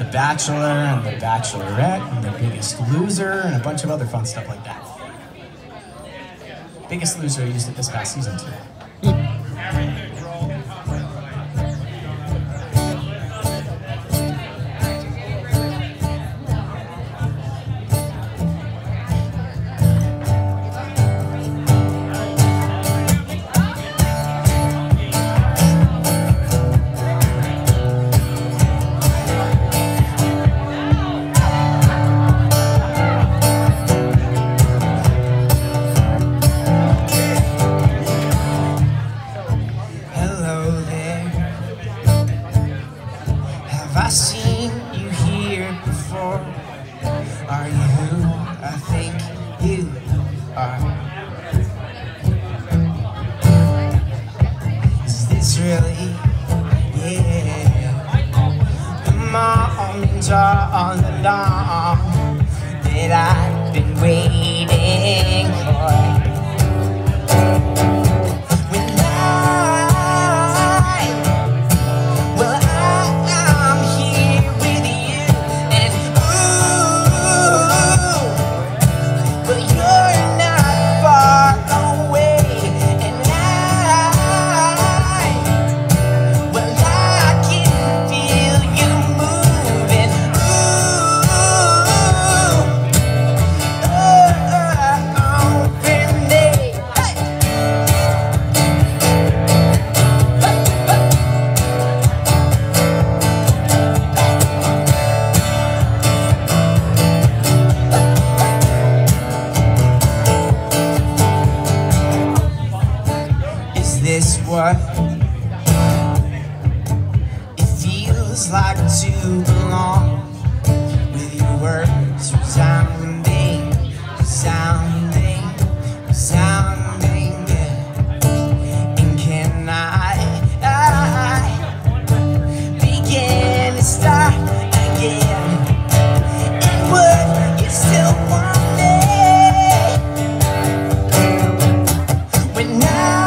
The Bachelor and The Bachelorette and The Biggest Loser and a bunch of other fun stuff like that. Biggest Loser used it this past season too. Really? Yeah. The moments are all along that I've been waiting this war It feels like to belong With your words resounding, resounding, resounding. And can I, I begin to start again And would you still want me? When I